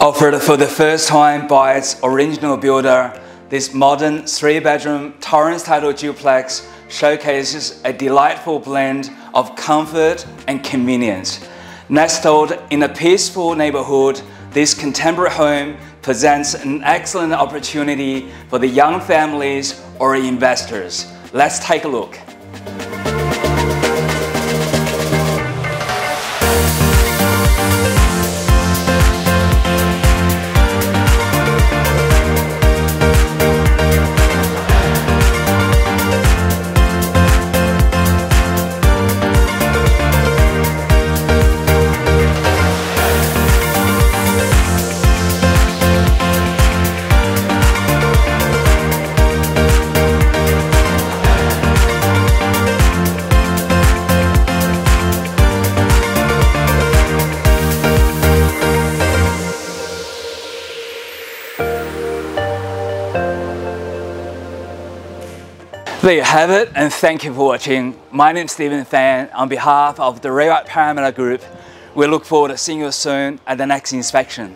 Offered for the first time by its original builder, this modern three-bedroom Torrens title duplex showcases a delightful blend of comfort and convenience. Nestled in a peaceful neighborhood, this contemporary home presents an excellent opportunity for the young families or investors. Let's take a look. There you have it, and thank you for watching. My name is Steven Fan. On behalf of the Ray White Parramatta Group, we look forward to seeing you soon at the next inspection.